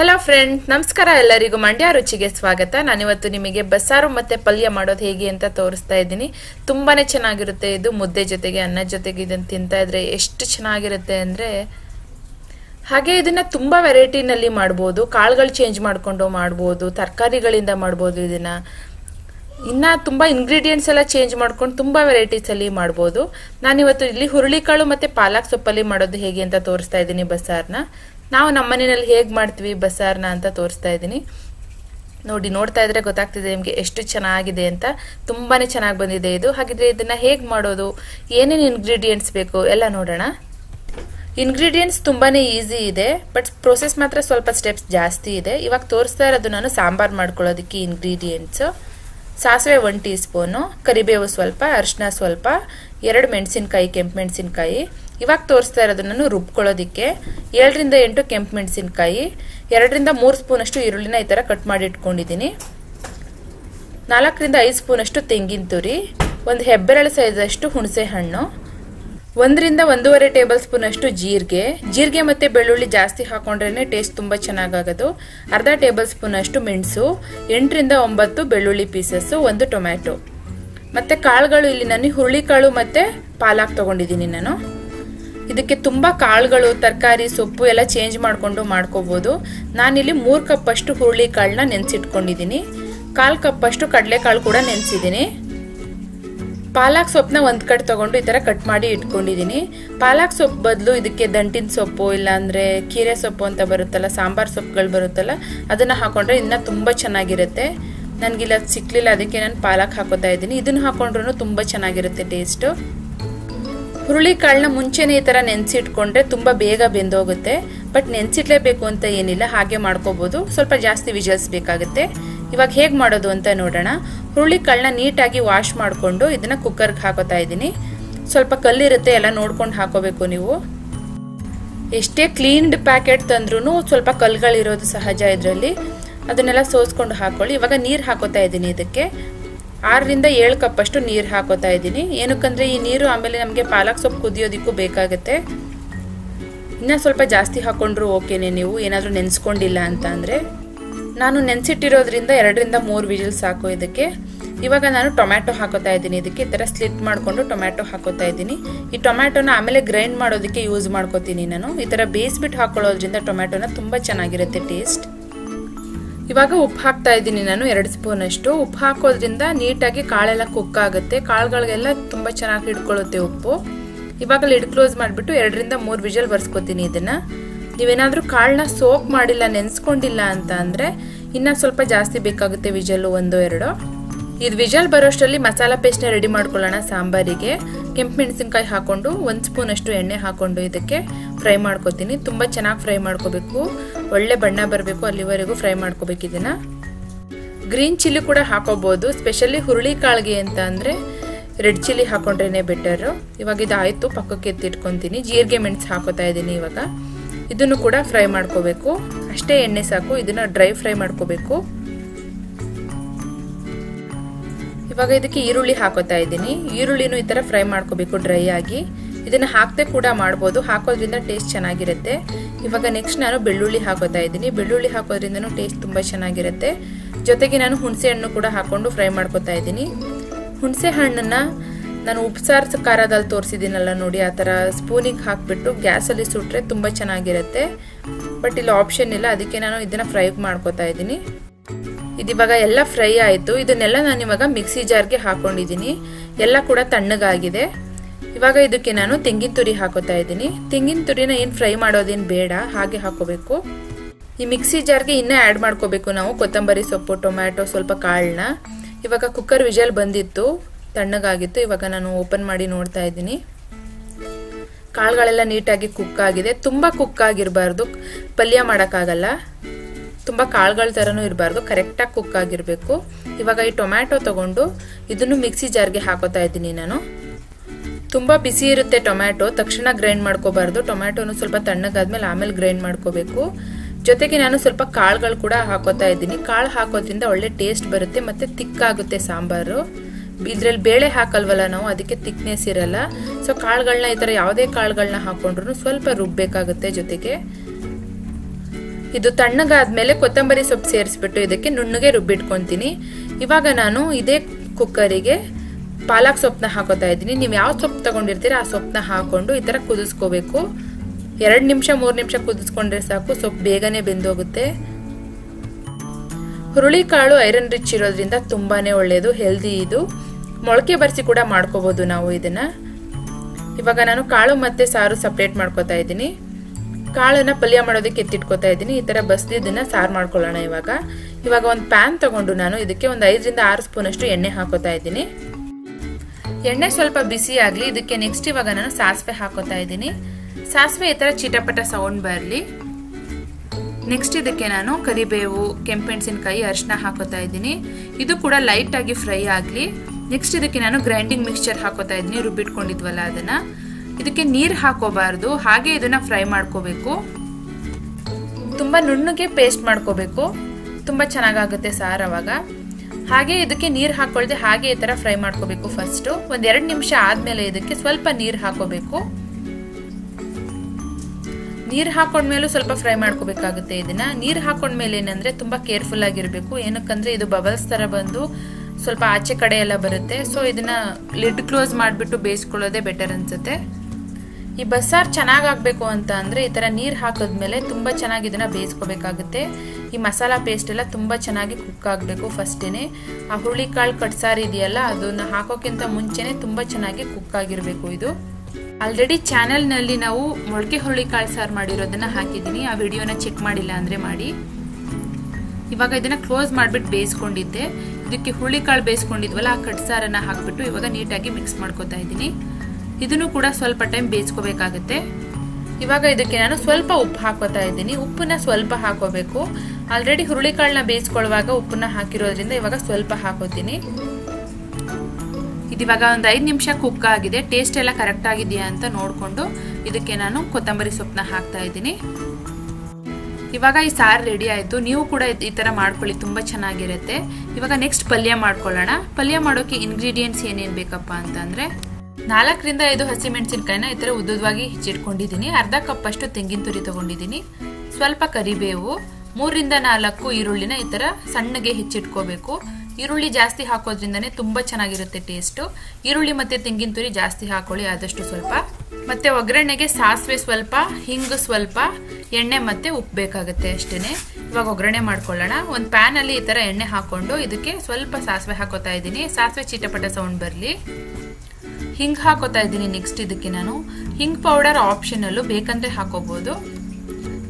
Hello friend ನಮಸ್ಕಾರ ಎಲ್ಲರಿಗೂ ಮಂಡ್ಯ ರುಚಿಗೆ ಸ್ವಾಗತ. ನಾನಿವತ್ತು ನಿಮಗೆ ಬಸ್ಸಾರು ಮತ್ತೆ ಪಲ್ಯ ಮಾಡೋದು ಹೇಗೆ ಅಂತ ತೋರಿಸ್ತಾ ಇದ್ದೀನಿ. ತುಂಬಾನೇ ಚೆನ್ನಾಗಿರುತ್ತೆ ಇದು. ಮುದ್ದೆ ಜೊತೆಗೆ, ಅನ್ನ ಜೊತೆಗೆ ಇದನ್ನು ತಿಂತಾ ಇದ್ರೆ ಎಷ್ಟು ಚೆನ್ನಾಗಿರುತ್ತೆ ಅಂದ್ರೆ ಹಾಗೆ ಇದನ್ನ ತುಂಬ ವೆರೈಟಿನಲ್ಲಿ ಮಾಡ್ಬೋದು. ಕಾಳುಗಳು ಚೇಂಜ್ ಮಾಡ್ಕೊಂಡು ಮಾಡ್ಬೋದು. ತರಕಾರಿಗಳಿಂದ ಮಾಡ್ಬೋದು ಇದನ್ನು. ಇನ್ನ ತುಂಬ ಇಂಗ್ರೀಡಿಯೆಂಟ್ಸ್ ಎಲ್ಲ ಚೇಂಜ್ ಮಾಡ್ಕೊಂಡು ತುಂಬ ವೆರೈಟೀಸ್ ಅಲ್ಲಿ ಮಾಡ್ಬೋದು. ನಾನಿವತ್ತು ಇಲ್ಲಿ ಹುರುಳಿಕಾಳು ಮತ್ತೆ ಪಾಲಕ್ ಸೊಪ್ಪಲ್ಲಿ ಮಾಡೋದು ಹೇಗೆ ಅಂತ ತೋರಿಸ್ತಾ ಇದ್ದೀನಿ ಬಸ್ಸಾರ್ನ. ನಾವು ನಮ್ಮ ಮನೆಯಲ್ಲಿ ಹೇಗೆ ಮಾಡ್ತೀವಿ ಬಸ್ಸಾರ್ನ ಅಂತ ತೋರಿಸ್ತಾ ಇದ್ದೀನಿ. ನೋಡಿ, ನೋಡ್ತಾ ಇದ್ರೆ ಗೊತ್ತಾಗ್ತಿದೆ ನಿಮಗೆ ಎಷ್ಟು ಚೆನ್ನಾಗಿದೆ ಅಂತ. ತುಂಬಾನೇ ಚೆನ್ನಾಗಿ ಬಂದಿದೆ ಇದು. ಹಾಗಿದ್ರೆ ಇದನ್ನ ಹೇಗೆ ಮಾಡೋದು? ಏನೇನು ಇಂಗ್ರೀಡಿಯೆಂಟ್ಸ್ ಬೇಕು? ಎಲ್ಲ ನೋಡೋಣ. ಇಂಗ್ರೀಡಿಯೆಂಟ್ಸ್ ತುಂಬಾನೇ ಈಸಿ ಇದೆ. ಬಟ್ ಪ್ರೋಸೆಸ್ ಮಾತ್ರ ಸ್ವಲ್ಪ ಸ್ಟೆಪ್ಸ್ ಜಾಸ್ತಿ ಇದೆ. ಇವಾಗ ತೋರಿಸ್ತಾ ಇರೋದು ನಾನು ಸಾಂಬಾರ್ ಮಾಡ್ಕೊಳ್ಳೋದಕ್ಕೆ ಇನ್ಗ್ರೀಡಿಯೆಂಟ್ಸ್ ಸಾಸಿವೆ ಒನ್ ಟೀ ಸ್ಪೂನು ಕರಿಬೇವು ಸ್ವಲ್ಪ ಅರಿಶಿನ ಸ್ವಲ್ಪ, ಎರಡು ಮೆಣಸಿನ್ಕಾಯಿ, ಕೆಂಪು ಮೆಣಸಿನ್ಕಾಯಿ. ಇವಾಗ ತೋರಿಸ್ತಾ ಇರೋದನ್ನು ನಾನು ರುಬ್ಕೊಳ್ಳೋದಿಕ್ಕೆ ಏಳರಿಂದ ಎಂಟು ಕೆಂಪು ಮೆಣಸಿನ್ಕಾಯಿ, ಎರಡರಿಂದ ಮೂರು ಸ್ಪೂನ್ ಅಷ್ಟು ಈರುಳ್ಳಿನ ಈ ಥರ ಕಟ್ ಮಾಡಿ ಇಟ್ಕೊಂಡಿದ್ದೀನಿ. ನಾಲ್ಕರಿಂದ ಐದು ಸ್ಪೂನ್ ಅಷ್ಟು ತೆಂಗಿನ ತುರಿ, ಒಂದು ಹೆಬ್ಬೆರಳು ಸೈಜಷ್ಟು ಹುಣಸೆ ಹಣ್ಣು, ಒಂದರಿಂದ ಒಂದೂವರೆ ಟೇಬಲ್ ಸ್ಪೂನ್ ಅಷ್ಟು ಜೀರಿಗೆ. ಜೀರಿಗೆ ಮತ್ತು ಬೆಳ್ಳುಳ್ಳಿ ಜಾಸ್ತಿ ಹಾಕೊಂಡ್ರೇ ಟೇಸ್ಟ್ ತುಂಬ ಚೆನ್ನಾಗಾಗೋದು. ಅರ್ಧ ಟೇಬಲ್ ಸ್ಪೂನ್ ಅಷ್ಟು ಮೆಣಸು, ಎಂಟರಿಂದ ಒಂಬತ್ತು ಬೆಳ್ಳುಳ್ಳಿ ಪೀಸಸ್ಸು, ಒಂದು ಟೊಮ್ಯಾಟೊ. ಮತ್ತು ಕಾಳುಗಳು ಇಲ್ಲಿ ನಾನು ಹುರುಳಿಕಾಳು ಮತ್ತು ಪಾಲಾಕ್ ತೊಗೊಂಡಿದ್ದೀನಿ ನಾನು. ಇದಕ್ಕೆ ತುಂಬಾ ಕಾಳುಗಳು, ತರಕಾರಿ, ಸೊಪ್ಪು ಎಲ್ಲ ಚೇಂಜ್ ಮಾಡಿಕೊಂಡು ಮಾಡ್ಕೋಬಹುದು ನಾನಿಲ್ಲಿ ಮೂರು ಕಪ್ ಅಷ್ಟು ಹುರುಳಿಕಾಳನ್ನ ನೆನೆಸಿಟ್ಕೊಂಡಿದ್ದೀನಿ ಕಾಲು ಕಪ್ ಅಷ್ಟು ಕಡಲೆಕಾಳು ಕೂಡ ನೆನೆಸಿದ್ದೀನಿ ಪಾಲಕ್ ಸೊಪ್ಪನ್ನ ಒಂದು ಕಡೆ ತಗೊಂಡು ಈ ಥರ ಕಟ್ ಮಾಡಿ ಇಟ್ಕೊಂಡಿದ್ದೀನಿ ಪಾಲಕ್ ಸೊಪ್ಪು ಬದಲು ಇದಕ್ಕೆ ದಂಟಿನ ಸೊಪ್ಪು, ಇಲ್ಲಾಂದರೆ ಕೀರೆ ಸೊಪ್ಪು ಅಂತ ಬರುತ್ತಲ್ಲ, ಸಾಂಬಾರ್ ಸೊಪ್ಪುಗಳು ಬರುತ್ತಲ್ಲ, ಅದನ್ನು ಹಾಕೊಂಡ್ರೆ ಇನ್ನ ತುಂಬ ಚೆನ್ನಾಗಿರುತ್ತೆ. ನನಗಿಲ್ಲ ಸಿಕ್ಕಲಿಲ್ಲ ಅದಕ್ಕೆ ನಾನು ಪಾಲಕ್ ಹಾಕೋತಾ ಇದ್ದೀನಿ. ಇದನ್ನು ಹಾಕೊಂಡ್ರೂ ತುಂಬ ಚೆನ್ನಾಗಿರುತ್ತೆ ಟೇಸ್ಟ್ ಹುರುಳಿಕಾಳನ್ನ ಮುಂಚೆನೇ ಈ ಥರ ನೆನೆಸಿಟ್ಕೊಂಡ್ರೆ ತುಂಬಾ ಬೇಗ ಬೆಂದೋಗುತ್ತೆ. ಬಟ್ ನೆನೆಸಿಡ್ಲೇಬೇಕು ಅಂತ ಏನಿಲ್ಲ, ಹಾಗೆ ಮಾಡ್ಕೋಬೋದು. ಸ್ವಲ್ಪ ಜಾಸ್ತಿ ವಿಜಲ್ಸ್ ಬೇಕಾಗುತ್ತೆ. ಇವಾಗ ಹೇಗೆ ಮಾಡೋದು ಅಂತ ನೋಡೋಣ. ಹುರುಳಿ ಕಾಳನ್ನ ನೀಟಾಗಿ ವಾಶ್ ಮಾಡಿಕೊಂಡು ಇದನ್ನ ಕುಕ್ಕರ್ಗೆ ಹಾಕೋತಾ ಇದ್ದೀನಿ. ಸ್ವಲ್ಪ ಕಲ್ಲಿರುತ್ತೆ, ಎಲ್ಲ ನೋಡ್ಕೊಂಡು ಹಾಕೋಬೇಕು ನೀವು. ಎಷ್ಟೇ ಕ್ಲೀನ್ಡ್ ಪ್ಯಾಕೆಟ್ ತಂದ್ರೂ ಸ್ವಲ್ಪ ಕಲ್ಗಳಿರೋದು ಸಹಜ ಇದರಲ್ಲಿ. ಅದನ್ನೆಲ್ಲ ಸೋಸ್ಕೊಂಡು ಹಾಕೊಳ್ಳಿ. ಇವಾಗ ನೀರು ಹಾಕೋತಾ ಇದ್ದೀನಿ ಇದಕ್ಕೆ. ಆರರಿಂದ ಏಳು ಕಪ್ಪಷ್ಟು ನೀರು ಹಾಕೋತಾ ಇದ್ದೀನಿ. ಏನಕ್ಕಂದ್ರೆ ಈ ನೀರು ಆಮೇಲೆ ನಮಗೆ ಪಾಲಕ್ ಸೊಪ್ಪು ಕುದಿಯೋದಕ್ಕೂ ಬೇಕಾಗುತ್ತೆ. ಇನ್ನ ಸ್ವಲ್ಪ ಜಾಸ್ತಿ ಹಾಕೊಂಡ್ರು ಓಕೆನೆ ನೀವು, ಏನಾದರೂ ನೆನೆಸ್ಕೊಂಡಿಲ್ಲ ಅಂತ ಅಂದರೆ. ನಾನು ನೆನೆಸಿಟ್ಟಿರೋದ್ರಿಂದ ಎರಡರಿಂದ ಮೂರು ವಿಜಿಲ್ ಸಾಕು ಇದಕ್ಕೆ. ಇವಾಗ ನಾನು ಟೊಮ್ಯಾಟೊ ಹಾಕೋತಾ ಇದ್ದೀನಿ. ಇದಕ್ಕೆ ಈ ಥರ ಸ್ಲಿಟ್ ಮಾಡಿಕೊಂಡು ಟೊಮ್ಯಾಟೊ ಹಾಕೋತಾ ಇದ್ದೀನಿ. ಈ ಟೊಮ್ಯಾಟೊನ ಆಮೇಲೆ ಗ್ರೈಂಡ್ ಮಾಡೋದಕ್ಕೆ ಯೂಸ್ ಮಾಡ್ಕೋತೀನಿ ನಾನು. ಈ ಥರ ಬೇಯಿಸ್ಬಿಟ್ಟು ಹಾಕೊಳ್ಳೋದ್ರಿಂದ ಟೊಮ್ಯಾಟೊನ ತುಂಬ ಚೆನ್ನಾಗಿರುತ್ತೆ ಟೇಸ್ಟ್. ಇವಾಗ ಉಪ್ಪು ಹಾಕ್ತಾ ಇದ್ದೀನಿ ನಾನು, ಎರಡು ಸ್ಪೂನ್ ಅಷ್ಟು ಉಪ್ಪು ಹಾಕೋದ್ರಿಂದ ನೀಟಾಗಿ ಕಾಳೆಲ್ಲ ಕುಕ್ ಆಗುತ್ತೆ. ಕಾಳುಗಳಿಗೆಲ್ಲ ತುಂಬ ಚೆನ್ನಾಗಿ ಹಿಡ್ಕೊಳ್ಳುತ್ತೆ ಉಪ್ಪು. ಇವಾಗ ಲಿಡ್ ಕ್ಲೋಸ್ ಮಾಡಿಬಿಟ್ಟು ಎರಡರಿಂದ ಮೂರು ವಿಜಲ್ ಬರ್ಸ್ಕೊತೀನಿ ಇದನ್ನು. ನೀವೇನಾದರೂ ಕಾಳನ್ನ ಸೋಕ್ ಮಾಡಿಲ್ಲ, ನೆನೆಸ್ಕೊಂಡಿಲ್ಲ ಅಂತ ಅಂದರೆ ಇನ್ನೂ ಸ್ವಲ್ಪ ಜಾಸ್ತಿ ಬೇಕಾಗುತ್ತೆ ವಿಜಲ್ಲು ಒಂದೋ ಎರಡೋ. ಇದು ವಿಜಲ್ ಬರೋಷ್ಟರಲ್ಲಿ ಮಸಾಲ ಪೇಸ್ಟ್ನ ರೆಡಿ ಮಾಡ್ಕೊಳ್ಳೋಣ ಸಾಂಬಾರಿಗೆ. ಕೆಂಪು ಮೆಣಸಿನ್ಕಾಯಿ ಹಾಕೊಂಡು ಒಂದು ಸ್ಪೂನ್ ಅಷ್ಟು ಎಣ್ಣೆ ಹಾಕೊಂಡು ಇದಕ್ಕೆ ಫ್ರೈ ಮಾಡ್ಕೊತೀನಿ. ತುಂಬ ಚೆನ್ನಾಗಿ ಫ್ರೈ ಮಾಡ್ಕೋಬೇಕು. ಒಳ್ಳೆ ಬಣ್ಣ ಬರಬೇಕು, ಅಲ್ಲಿವರೆಗೂ ಫ್ರೈ ಮಾಡ್ಕೋಬೇಕು ಇದನ್ನು. ಗ್ರೀನ್ ಚಿಲ್ಲಿ ಕೂಡ ಹಾಕೋಬೋದು. ಸ್ಪೆಷಲಿ ಹುರುಳಿ ಕಾಳಿಗೆ ಅಂತ ಅಂದರೆ ರೆಡ್ ಚಿಲ್ಲಿ ಹಾಕೊಂಡ್ರೇ ಬೆಟರು. ಇವಾಗ ಇದಾಯಿತು, ಪಕ್ಕಕ್ಕೆ ಎತ್ತಿಟ್ಕೊತೀನಿ. ಜೀರಿಗೆ ಮೆಣಸು ಹಾಕೋತಾ ಇದ್ದೀನಿ ಇವಾಗ. ಇದನ್ನು ಕೂಡ ಫ್ರೈ ಮಾಡ್ಕೋಬೇಕು. ಅಷ್ಟೇ ಎಣ್ಣೆ ಸಾಕು. ಇದನ್ನು ಡ್ರೈ ಫ್ರೈ ಮಾಡ್ಕೋಬೇಕು. ಇವಾಗ ಇದಕ್ಕೆ ಈರುಳ್ಳಿ ಹಾಕೋತಾ ಇದ್ದೀನಿ. ಈರುಳ್ಳಿನೂ ಈ ಥರ ಫ್ರೈ ಮಾಡ್ಕೋಬೇಕು ಡ್ರೈ ಆಗಿ. ಇದನ್ನ ಹಾಕದೆ ಕೂಡ ಮಾಡ್ಬೋದು. ಹಾಕೋದ್ರಿಂದ ಟೇಸ್ಟ್ ಚೆನ್ನಾಗಿರುತ್ತೆ. ಇವಾಗ ನೆಕ್ಸ್ಟ್ ನಾನು ಬೆಳ್ಳುಳ್ಳಿ ಹಾಕೋತಾ ಇದ್ದೀನಿ. ಬೆಳ್ಳುಳ್ಳಿ ಹಾಕೋದ್ರಿಂದನೂ ಟೇಸ್ಟ್ ತುಂಬ ಚೆನ್ನಾಗಿರುತ್ತೆ. ಜೊತೆಗೆ ನಾನು ಹುಣಸೆ ಹಣ್ಣು ಕೂಡ ಹಾಕೊಂಡು ಫ್ರೈ ಮಾಡ್ಕೋತಾ ಇದ್ದೀನಿ. ಹುಣಸೆ ಹಣ್ಣನ್ನು ನಾನು ಉಪ್ಸಾರ ಖಾರದಲ್ಲಿ ತೋರಿಸಿದ್ದೀನಲ್ಲ ನೋಡಿ, ಆ ಥರ ಸ್ಪೂನಿಗೆ ಹಾಕಿಬಿಟ್ಟು ಗ್ಯಾಸಲ್ಲಿ ಸುಟ್ಟರೆ ತುಂಬ ಚೆನ್ನಾಗಿರುತ್ತೆ. ಬಟ್ ಇಲ್ಲಿ ಆಪ್ಷನ್ ಇಲ್ಲ. ಅದಕ್ಕೆ ನಾನು ಇದನ್ನು ಫ್ರೈ ಮಾಡ್ಕೋತಾ ಇದ್ದೀನಿ. ಇದಿವಾಗ ಎಲ್ಲ ಫ್ರೈ ಆಯಿತು. ಇದನ್ನೆಲ್ಲ ನಾನು ಇವಾಗ ಮಿಕ್ಸಿ ಜಾರ್ಗೆ ಹಾಕೊಂಡಿದ್ದೀನಿ ಎಲ್ಲ ಕೂಡ ತಣ್ಣಗಾಗಿದೆ. ಇವಾಗ ಇದಕ್ಕೆ ನಾನು ತೆಂಗಿನ ತುರಿ ಹಾಕೋತಾ ಇದ್ದೀನಿ. ತೆಂಗಿನ ತುರಿನ ಏನು ಫ್ರೈ ಮಾಡೋದೇನು ಬೇಡ, ಹಾಗೆ ಹಾಕೋಬೇಕು. ಈ ಮಿಕ್ಸಿ ಜಾರ್ಗೆ ಇನ್ನೂ ಆ್ಯಡ್ ಮಾಡ್ಕೋಬೇಕು ನಾವು. ಕೊತ್ತಂಬರಿ ಸೊಪ್ಪು, ಟೊಮ್ಯಾಟೊ, ಸ್ವಲ್ಪ ಕಾಳನ್ನ. ಇವಾಗ ಕುಕ್ಕರ್ ವಿಜಲ್ ಬಂದಿತ್ತು. ತಣ್ಣಗಾಗಿತ್ತು. ಇವಾಗ ನಾನು ಓಪನ್ ಮಾಡಿ ನೋಡ್ತಾ ಇದ್ದೀನಿ. ಕಾಳುಗಳೆಲ್ಲ ನೀಟಾಗಿ ಕುಕ್ ಆಗಿದೆ. ತುಂಬ ಕುಕ್ ಆಗಿರಬಾರ್ದು. ಪಲ್ಯ ಮಾಡೋಕ್ಕಾಗಲ್ಲ. ತುಂಬ ಕಾಳುಗಳ ಥರನೂ ಇರಬಾರ್ದು ಕರೆಕ್ಟಾಗಿ ಕುಕ್ ಆಗಿರಬೇಕು. ಇವಾಗ ಈ ಟೊಮ್ಯಾಟೊ ತಗೊಂಡು ಇದನ್ನು ಮಿಕ್ಸಿ ಜಾರ್ಗೆ ಹಾಕೋತಾ ಇದ್ದೀನಿ ನಾನು. ತುಂಬ ಬಿಸಿ ಇರುತ್ತೆ ಟೊಮ್ಯಾಟೊ, ತಕ್ಷಣ ಗ್ರೈಂಡ್ ಮಾಡ್ಕೋಬಾರ್ದು. ಟೊಮ್ಯಾಟೊನು ಸ್ವಲ್ಪ ತಣ್ಣಗಾದ್ಮೇಲೆ ಆಮೇಲೆ ಗ್ರೈಂಡ್ ಮಾಡ್ಕೋಬೇಕು. ಜೊತೆಗೆ ನಾನು ಸ್ವಲ್ಪ ಕಾಳುಗಳು ಕೂಡ ಹಾಕೋತಾ ಇದ್ದೀನಿ. ಕಾಳು ಹಾಕೋದ್ರಿಂದ ಒಳ್ಳೆ ಟೇಸ್ಟ್ ಬರುತ್ತೆ ಮತ್ತೆ ತಿಕ್ಕಾಗುತ್ತೆ ಸಾಂಬಾರು. ಇದ್ರಲ್ಲಿ ಬೇಳೆ ಹಾಕಲ್ವಲ್ಲ ನಾವು, ಅದಕ್ಕೆ ತಿಕ್ನೆಸ್ ಇರಲ್ಲ. ಸೊ ಕಾಳುಗಳನ್ನ ಈ ಥರ ಯಾವುದೇ ಕಾಳುಗಳನ್ನ ಹಾಕೊಂಡ್ರು ಸ್ವಲ್ಪ ರುಬ್ಬೇಕಾಗುತ್ತೆ ಜೊತೆಗೆ. ಇದು ತಣ್ಣಗಾದ್ಮೇಲೆ ಕೊತ್ತಂಬರಿ ಸೊಪ್ಪು ಸೇರಿಸ್ಬಿಟ್ಟು ಇದಕ್ಕೆ ನುಣ್ಣಗೆ ರುಬ್ಬಿಟ್ಕೊಂತೀನಿ ಇವಾಗ ನಾನು ಇದೇ ಕುಕ್ಕರಿಗೆ ಪಾಲಕ್ ಸೊಪ್ಪನ್ನ ಹಾಕೋತಾ ಇದ್ದೀನಿ. ನೀವು ಯಾವ ಸೊಪ್ಪು ತಗೊಂಡಿರ್ತೀರ ಆ ಸೊಪ್ಪನ್ನ ಹಾಕೊಂಡು ಈ ಥರ ಕುದಿಸ್ಕೋಬೇಕು. ಎರಡು ನಿಮಿಷ, ಮೂರು ನಿಮಿಷ ಕುದಿಸ್ಕೊಂಡ್ರೆ ಸಾಕು, ಸೊಪ್ಪು ಬೇಗನೆ ಬೆಂದೋಗುತ್ತೆ. ಹುರುಳಿಕಾಳು ಐರನ್ ರಿಚ್ ಇರೋದ್ರಿಂದ ತುಂಬಾ ಒಳ್ಳೆಯದು ಹೆಲ್ದಿ ಇದು. ಮೊಳಕೆ ಬರಿಸಿ ಕೂಡ ಮಾಡ್ಕೋಬೋದು ನಾವು ಇದನ್ನು. ಇವಾಗ ನಾನು ಕಾಳು ಮತ್ತು ಸಾರು ಸಪ್ರೇಟ್ ಮಾಡ್ಕೋತಾ ಇದ್ದೀನಿ. ಕಾಳನ್ನ ಪಲ್ಯ ಮಾಡೋದಕ್ಕೆ ಎತ್ತಿಟ್ಕೋತಾ ಇದ್ದೀನಿ. ಈ ತರ ಬಸ್ದಿದ್ದನ್ನ ಸಾರು ಮಾಡ್ಕೊಳ್ಳೋಣ ಇವಾಗ. ಇವಾಗ ಒಂದು ಪ್ಯಾನ್ ತಗೊಂಡು ನಾನು ಇದಕ್ಕೆ ಒಂದು ಐದರಿಂದ ಆರು ಸ್ಪೂನ್ ಅಷ್ಟು ಎಣ್ಣೆ ಹಾಕೋತಾ ಇದ್ದೀನಿ. ಎಣ್ಣೆ ಸ್ವಲ್ಪ ಬಿಸಿ ಆಗಲಿ, ಇದಕ್ಕೆ ನೆಕ್ಸ್ಟ್ ಇವಾಗ ನಾನು ಸಾಸಿವೆ ಹಾಕೋತಾ ಇದ್ದೀನಿ. ಸಾಸಿವೆ ಈ ತರ ಚಿಟಪಟ ಸೌಂಡ್ ಬರಲಿ. ನೆಕ್ಸ್ಟ್ ಇದಕ್ಕೆ ನಾನು ಕರಿಬೇವು, ಕೆಂಪೆಣಸಿನಕಾಯಿ ಅರಿಶಿನ ಹಾಕೋತಾ ಇದ್ದೀನಿ. ಇದು ಕೂಡ ಲೈಟ್ ಆಗಿ ಫ್ರೈ ಆಗಲಿ. ನೆಕ್ಸ್ಟ್ ಇದಕ್ಕೆ ನಾನು ಗ್ರೈಂಡಿಂಗ್ ಮಿಕ್ಸ್ಚರ್ ಹಾಕೋತಾ ಇದ್ದೀನಿ. ರುಬ್ಬಿಟ್ಕೊಂಡಿದ್ವಲ್ಲ ಅದನ್ನ. ಇದಕ್ಕೆ ನೀರು ಹಾಕೋಬಾರ್ದು, ಹಾಗೆ ಇದನ್ನ ಫ್ರೈ ಮಾಡ್ಕೋಬೇಕು. ತುಂಬ ನುಣ್ಣಗೆ ಪೇಸ್ಟ್ ಮಾಡ್ಕೋಬೇಕು. ತುಂಬ ಚೆನ್ನಾಗಾಗುತ್ತೆ ಸಾರು ಅವಾಗ. ಹಾಗೆ ಇದಕ್ಕೆ ನೀರು ಹಾಕೊಳ್ದೆ ಹಾಗೆ ಈ ಥರ ಫ್ರೈ ಮಾಡ್ಕೋಬೇಕು ಫಸ್ಟು ಒಂದೆರಡು ನಿಮಿಷ ಆದಮೇಲೆ ಇದಕ್ಕೆ ಸ್ವಲ್ಪ ನೀರು ಹಾಕೋಬೇಕು. ನೀರು ಹಾಕೊಂಡ್ಮೇಲೂ ಸ್ವಲ್ಪ ಫ್ರೈ ಮಾಡ್ಕೋಬೇಕಾಗುತ್ತೆ ಇದನ್ನ. ನೀರು ಹಾಕೊಂಡ್ಮೇಲೆ ಏನಂದರೆ ತುಂಬ ಕೇರ್ಫುಲ್ ಆಗಿರಬೇಕು. ಏನಕ್ಕಂದರೆ ಇದು ಬಬಲ್ಸ್ ಥರ ಬಂದು ಸ್ವಲ್ಪ ಆಚೆ ಕಡೆ ಎಲ್ಲ ಬರುತ್ತೆ. ಸೊ ಇದನ್ನ ಲಿಡ್ ಕ್ಲೋಸ್ ಮಾಡಿಬಿಟ್ಟು ಬೇಯಿಸ್ಕೊಳ್ಳೋದೇ ಬೆಟರ್ ಅನ್ಸುತ್ತೆ. ಈ ಬಸ್ಸಾರು ಚೆನ್ನಾಗಾಗಬೇಕು ಅಂತ ಅಂದರೆ ಈ ಥರ ನೀರು ಹಾಕಿದ್ಮೇಲೆ ತುಂಬ ಚೆನ್ನಾಗಿ ಇದನ್ನು ಬೇಯಿಸ್ಕೋಬೇಕಾಗುತ್ತೆ. ಈ ಮಸಾಲ ಪೇಸ್ಟ್ ಎಲ್ಲ ತುಂಬ ಚೆನ್ನಾಗಿ ಕುಕ್ ಆಗಬೇಕು ಫಸ್ಟೇ ಆ ಹುರುಳಿಕಾಳು ಕಟ್ಸಾರು ಇದೆಯಲ್ಲ, ಅದನ್ನು ಹಾಕೋಕ್ಕಿಂತ ಮುಂಚೆನೇ ತುಂಬ ಚೆನ್ನಾಗಿ ಕುಕ್ ಆಗಿರಬೇಕು ಇದು. ಆಲ್ರೆಡಿ ಚಾನೆಲ್ನಲ್ಲಿ ನಾವು ಮೊಳಕೆ ಹುರುಳಿಕಾಳು ಸಾರು ಮಾಡಿರೋದನ್ನು ಹಾಕಿದ್ದೀನಿ. ಆ ವಿಡಿಯೋನ ಚೆಕ್ ಮಾಡಿಲ್ಲ ಅಂದರೆ ಮಾಡಿ. ಇವಾಗ ಇದನ್ನು ಕ್ಲೋಸ್ ಮಾಡಿಬಿಟ್ಟು ಬೇಯಿಸ್ಕೊಂಡಿದ್ದೆ. ಇದಕ್ಕೆ ಹುರುಳಿಕಾಳು ಬೇಯಿಸ್ಕೊಂಡಿದ್ವಲ್ಲ, ಆ ಕಟ್ಸಾರನ್ನು ಹಾಕಿಬಿಟ್ಟು ಇವಾಗ ನೀಟಾಗಿ ಮಿಕ್ಸ್ ಮಾಡ್ಕೋತಾ ಇದ್ದೀನಿ. ಇದನ್ನು ಕೂಡ ಸ್ವಲ್ಪ ಟೈಮ್ ಬೇಯಿಸ್ಕೋಬೇಕಾಗುತ್ತೆ. ಇವಾಗ ಇದಕ್ಕೆ ನಾನು ಸ್ವಲ್ಪ ಉಪ್ಪು ಹಾಕೋತಾ ಇದ್ದೀನಿ. ಉಪ್ಪನ್ನ ಸ್ವಲ್ಪ ಹಾಕೋಬೇಕು ಆಲ್ರೆಡಿ ಹುರುಳಿಕಾಳನ್ನ ಬೇಯಿಸ್ಕೊಳ್ಳುವಾಗ ಉಪ್ಪನ್ನ ಹಾಕಿರೋದ್ರಿಂದ ಇವಾಗ ಸ್ವಲ್ಪ ಹಾಕೋತೀನಿ ಇದಿವಾಗ ಒಂದು ಐದು ನಿಮಿಷ ಕುಕ್ ಆಗಿದೆ. ಟೇಸ್ಟ್ ಎಲ್ಲ ಕರೆಕ್ಟ್ ಆಗಿದೆಯಾ ಅಂತ ನೋಡಿಕೊಂಡು ಇದಕ್ಕೆ ನಾನು ಕೊತ್ತಂಬರಿ ಸೊಪ್ಪನ್ನ ಹಾಕ್ತಾ ಇದ್ದೀನಿ. ಇವಾಗ ಈ ಸಾರು ರೆಡಿ ಆಯಿತು. ನೀವು ಕೂಡ ಈ ಥರ ಮಾಡ್ಕೊಳ್ಳಿ. ತುಂಬ ಚೆನ್ನಾಗಿರುತ್ತೆ. ಇವಾಗ ನೆಕ್ಸ್ಟ್ ಪಲ್ಯ ಮಾಡ್ಕೊಳ್ಳೋಣ. ಪಲ್ಯ ಮಾಡೋಕೆ ಇಂಗ್ರೀಡಿಯೆಂಟ್ಸ್ ಏನೇನು ಬೇಕಪ್ಪ ಅಂತಂದರೆ ನಾಲ್ಕರಿಂದ ಐದು ಹಸಿಮೆಣಸಿನ್ಕಾಯಿನ ಈ ಥರ ಉದ್ದುದವಾಗಿ ಹೆಚ್ಚಿಟ್ಕೊಂಡಿದ್ದೀನಿ. ಅರ್ಧ ಕಪ್ ಅಷ್ಟು ತೆಂಗಿನ ತುರಿ ತಗೊಂಡಿದ್ದೀನಿ. ಸ್ವಲ್ಪ ಕರಿಬೇವು, ಮೂರರಿಂದ ನಾಲ್ಕು ಈರುಳ್ಳಿನ ಈ ಥರ ಸಣ್ಣಗೆ ಹೆಚ್ಚಿಟ್ಕೋಬೇಕು. ಈರುಳ್ಳಿ ಜಾಸ್ತಿ ಹಾಕೋದ್ರಿಂದನೇ ತುಂಬ ಚೆನ್ನಾಗಿರುತ್ತೆ ಟೇಸ್ಟು. ಈರುಳ್ಳಿ ಮತ್ತು ತೆಂಗಿನ ತುರಿ ಜಾಸ್ತಿ ಹಾಕೊಳ್ಳಿ, ಆದಷ್ಟು ಸ್ವಲ್ಪ. ಮತ್ತೆ ಒಗ್ಗರಣೆಗೆ ಸಾಸಿವೆ ಸ್ವಲ್ಪ, ಹಿಂಗು ಸ್ವಲ್ಪ, ಎಣ್ಣೆ ಮತ್ತು ಉಪ್ಪು ಬೇಕಾಗುತ್ತೆ ಅಷ್ಟೇನೆ. ಇವಾಗ ಒಗ್ಗರಣೆ ಮಾಡ್ಕೊಳ್ಳೋಣ. ಒಂದು ಪ್ಯಾನಲ್ಲಿ ಈ ಥರ ಎಣ್ಣೆ ಹಾಕ್ಕೊಂಡು ಇದಕ್ಕೆ ಸ್ವಲ್ಪ ಸಾಸಿವೆ ಹಾಕೋತಾ ಇದ್ದೀನಿ. ಸಾಸಿವೆ ಚೀಟಪಟ ಸೌಂಡ್ ಬರಲಿ. ಹಿಂಗ್ ಹಾಕೋತಾ ಇದ್ದೀನಿ ನೆಕ್ಸ್ಟ್ ಇದಕ್ಕೆ ನಾನು. ಹಿಂಗ್ ಪೌಡರ್ ಆಪ್ಷನಲ್ಲು ಬೇಕಂದ್ರೆ ಹಾಕೋಬಹುದು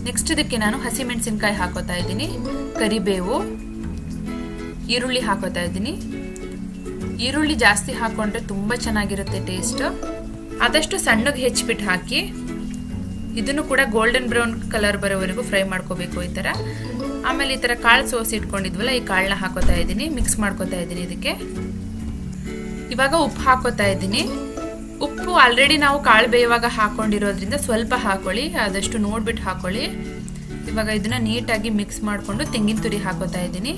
ನೆಕ್ಸ್ಟ್ ಇದಕ್ಕೆ ನಾನು ಹಸಿ ಮೆಣಸಿನ್ಕಾಯಿ ಹಾಕೋತಾ ಇದ್ದೀನಿ. ಕರಿಬೇವು, ಈರುಳ್ಳಿ ಹಾಕೋತಾ ಇದ್ದೀನಿ. ಈರುಳ್ಳಿ ಜಾಸ್ತಿ ಹಾಕೊಂಡ್ರೆ ತುಂಬಾ ಚೆನ್ನಾಗಿರುತ್ತೆ ಟೇಸ್ಟ್ ಆದಷ್ಟು ಸಣ್ಣಗೆ ಹೆಚ್ಚಿಬಿಟ್ಟು ಹಾಕಿ, ಇದನ್ನು ಕೂಡ ಗೋಲ್ಡನ್ ಬ್ರೌನ್ ಕಲರ್ ಬರೋವರೆಗೂ ಫ್ರೈ ಮಾಡ್ಕೋಬೇಕು ಈ ಥರ ಆಮೇಲೆ ಈ ಥರ ಕಾಳು ಸೋಸಿ ಇಟ್ಕೊಂಡಿದ್ವಲ್ಲ, ಈ ಕಾಳನ್ನ ಹಾಕೋತಾ ಇದ್ದೀನಿ ಮಿಕ್ಸ್ ಮಾಡ್ಕೋತಾ ಇದ್ದೀನಿ ಇದಕ್ಕೆ. ಇವಾಗ ಉಪ್ಪು ಹಾಕೋತಾ ಇದ್ದೀನಿ. ಉಪ್ಪು ಆಲ್ರೆಡಿ ನಾವು ಕಾಳು ಬೇಯುವಾಗ ಹಾಕೊಂಡಿರೋದ್ರಿಂದ ಸ್ವಲ್ಪ ಹಾಕೊಳ್ಳಿ, ಆದಷ್ಟು ನೋಡ್ಬಿಟ್ಟು ಹಾಕೊಳ್ಳಿ. ಇವಾಗ ಇದನ್ನ ನೀಟಾಗಿ ಮಿಕ್ಸ್ ಮಾಡಿಕೊಂಡು ತೆಂಗಿನ ತುರಿ ಹಾಕೋತಾ ಇದ್ದೀನಿ.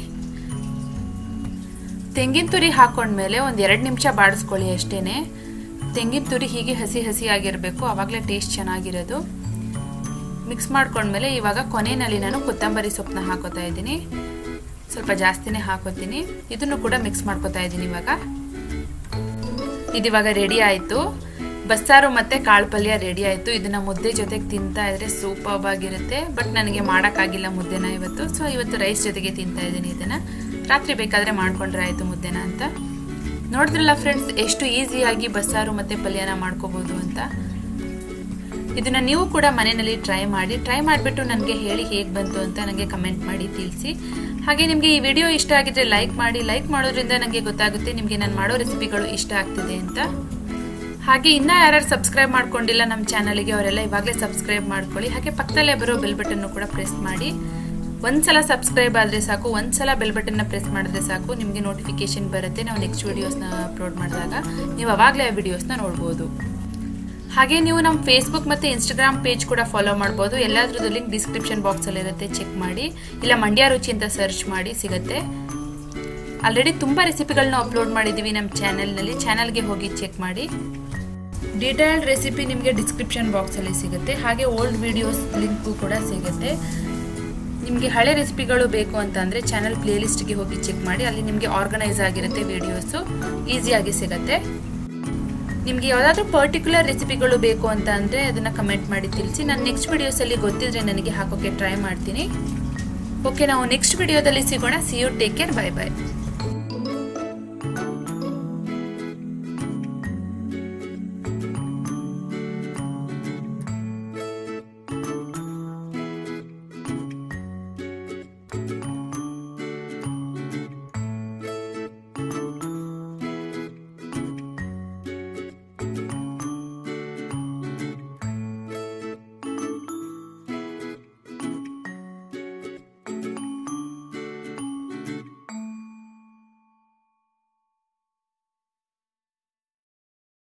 ತೆಂಗಿನ ತುರಿ ಹಾಕೊಂಡ್ಮೇಲೆ ಒಂದು ಎರಡು ನಿಮಿಷ ಬಾಡಿಸ್ಕೊಳ್ಳಿ ಅಷ್ಟೇನೆ. ತೆಂಗಿನ ತುರಿ ಹೀಗೆ ಹಸಿ ಹಸಿ ಆಗಿರಬೇಕು ಆವಾಗಲೇ ಟೇಸ್ಟ್ ಚೆನ್ನಾಗಿರೋದು. ಮಿಕ್ಸ್ ಮಾಡ್ಕೊಂಡ್ಮೇಲೆ ಇವಾಗ ಕೊನೆಯಲ್ಲಿ ನಾನು ಕೊತ್ತಂಬರಿ ಸೊಪ್ಪನ್ನ ಹಾಕೋತಾ ಇದ್ದೀನಿ. ಸ್ವಲ್ಪ ಜಾಸ್ತಿನೇ ಹಾಕೋತೀನಿ. ಇದನ್ನು ಕೂಡ ಮಿಕ್ಸ್ ಮಾಡ್ಕೋತಾ ಇದ್ದೀನಿ ಇವಾಗ. ಇದಿವಾಗ ರೆಡಿ ಆಯಿತು. ಬಸ್ಸಾರು ಮತ್ತು ಕಾಳು ಪಲ್ಯ ರೆಡಿ ಆಯಿತು. ಇದನ್ನು ಮುದ್ದೆ ಜೊತೆಗೆ ತಿಂತಾ ಇದ್ರೆ ಸೂಪರ್ ಆಗಿರುತ್ತೆ ಬಟ್ ನನಗೆ ಮಾಡೋಕ್ಕಾಗಿಲ್ಲ ಮುದ್ದೆನ ಇವತ್ತು. ಸೊ ಇವತ್ತು ರೈಸ್ ಜೊತೆಗೆ ತಿಂತಾ ಇದ್ದೀನಿ ಇದನ್ನು. ರಾತ್ರಿ ಬೇಕಾದರೆ ಮಾಡ್ಕೊಂಡ್ರೆ ಆಯಿತು ಮುದ್ದೆನ ಅಂತ. ನೋಡಿದ್ರಲ್ಲ ಫ್ರೆಂಡ್ಸ್ ಎಷ್ಟು ಈಸಿಯಾಗಿ ಬಸ್ಸಾರು ಮತ್ತು ಪಲ್ಯನ ಮಾಡ್ಕೋಬೋದು ಅಂತ. ಇದನ್ನ ನೀವು ಕೂಡ ಮನೆಯಲ್ಲಿ ಟ್ರೈ ಮಾಡಿ ಟ್ರೈ ಮಾಡಿಬಿಟ್ಟು ನನಗೆ ಹೇಳಿ ಹೇಗೆ ಬಂತು ಅಂತ ನನಗೆ ಕಮೆಂಟ್ ಮಾಡಿ ತಿಳಿಸಿ. ಹಾಗೆ ನಿಮಗೆ ಈ ವಿಡಿಯೋ ಇಷ್ಟ ಆಗಿದ್ರೆ ಲೈಕ್ ಮಾಡಿ ಲೈಕ್ ಮಾಡೋದ್ರಿಂದ ನನಗೆ ಗೊತ್ತಾಗುತ್ತೆ ನಿಮಗೆ ನಾನು ಮಾಡೋ ರೆಸಿಪಿಗಳು ಇಷ್ಟ ಆಗ್ತಿದೆ ಅಂತ. ಹಾಗೆ ಇನ್ನೂ ಯಾರ್ಯಾರು ಸಬ್ಸ್ಕ್ರೈಬ್ ಮಾಡ್ಕೊಂಡಿಲ್ಲ ನಮ್ಮ ಚಾನಲ್ಗೆ ಅವರೆಲ್ಲ ಇವಾಗಲೇ ಸಬ್ಸ್ಕ್ರೈಬ್ ಮಾಡ್ಕೊಳ್ಳಿ. ಹಾಗೆ ಪಕ್ಕದಲ್ಲೇ ಬರೋ ಬೆಲ್ ಬಟನ್ನು ಕೂಡ ಪ್ರೆಸ್ ಮಾಡಿ. ಒಂದ್ಸಲ ಸಬ್ಸ್ಕ್ರೈಬ್ ಆದರೆ ಸಾಕು, ಒಂದ್ಸಲ ಬೆಲ್ ಬಟನ್ನ ಪ್ರೆಸ್ ಮಾಡಿದ್ರೆ ಸಾಕು, ನಿಮಗೆ ನೋಟಿಫಿಕೇಶನ್ ಬರುತ್ತೆ. ನಾವು ನೆಕ್ಸ್ಟ್ ವಿಡಿಯೋಸ್ನ ಅಪ್ಲೋಡ್ ಮಾಡಿದಾಗ, ನೀವು ಅವಾಗಲೇ ಆ ವಿಡಿಯೋಸ್ನ ನೋಡ್ಬೋದು. ಹಾಗೆ ನೀವು ನಮ್ಮ ಫೇಸ್ಬುಕ್ ಮತ್ತು ಇನ್ಸ್ಟಾಗ್ರಾಮ್ ಪೇಜ್ ಕೂಡ ಫಾಲೋ ಮಾಡ್ಬೋದು. ಎಲ್ಲದ್ರದ್ದು ಲಿಂಕ್ ಡಿಸ್ಕ್ರಿಪ್ಷನ್ ಬಾಕ್ಸಲ್ಲಿ ಇರುತ್ತೆ ಚೆಕ್ ಮಾಡಿ. ಇಲ್ಲ ಮಂಡ್ಯ ರುಚಿ ಅಂತ ಸರ್ಚ್ ಮಾಡಿ, ಸಿಗುತ್ತೆ. ಆಲ್ರೆಡಿ ತುಂಬ ರೆಸಿಪಿಗಳನ್ನ ಅಪ್ಲೋಡ್ ಮಾಡಿದ್ದೀವಿ ನಮ್ಮ ಚಾನೆಲ್ನಲ್ಲಿ ಚಾನಲ್ಗೆ ಹೋಗಿ ಚೆಕ್ ಮಾಡಿ. ಡೀಟೇಲ್ಡ್ ರೆಸಿಪಿ ನಿಮಗೆ ಡಿಸ್ಕ್ರಿಪ್ಷನ್ ಬಾಕ್ಸಲ್ಲಿ ಸಿಗುತ್ತೆ. ಹಾಗೆ ಓಲ್ಡ್ ವಿಡಿಯೋಸ್ ಲಿಂಕು ಕೂಡ ಸಿಗುತ್ತೆ. ನಿಮಗೆ ಹಳೆ ರೆಸಿಪಿಗಳು ಬೇಕು ಅಂತ ಅಂದರೆ ಚಾನಲ್ ಪ್ಲೇಲಿಸ್ಟ್ಗೆ ಹೋಗಿ ಚೆಕ್ ಮಾಡಿ. ಅಲ್ಲಿ ನಿಮಗೆ ಆರ್ಗನೈಸ್ ಆಗಿರುತ್ತೆ ವೀಡಿಯೋಸು ಈಸಿಯಾಗಿ ಸಿಗುತ್ತೆ. ನಿಮಗೆ ಯಾವುದಾದ್ರೂ ಪರ್ಟಿಕ್ಯುಲರ್ ರೆಸಿಪಿಗಳು ಬೇಕು ಅಂತ ಅಂದರೆ ಅದನ್ನು ಕಮೆಂಟ್ ಮಾಡಿ ತಿಳಿಸಿ. ನಾನು ನೆಕ್ಸ್ಟ್ ವಿಡಿಯೋಸಲ್ಲಿ ಗೊತ್ತಿದ್ರೆ ನನಗೆ ಹಾಕೋಕ್ಕೆ ಟ್ರೈ ಮಾಡ್ತೀನಿ. ಓಕೆ ನಾವು ನೆಕ್ಸ್ಟ್ ವಿಡಿಯೋದಲ್ಲಿ ಸಿಗೋಣ. See you take care bye bye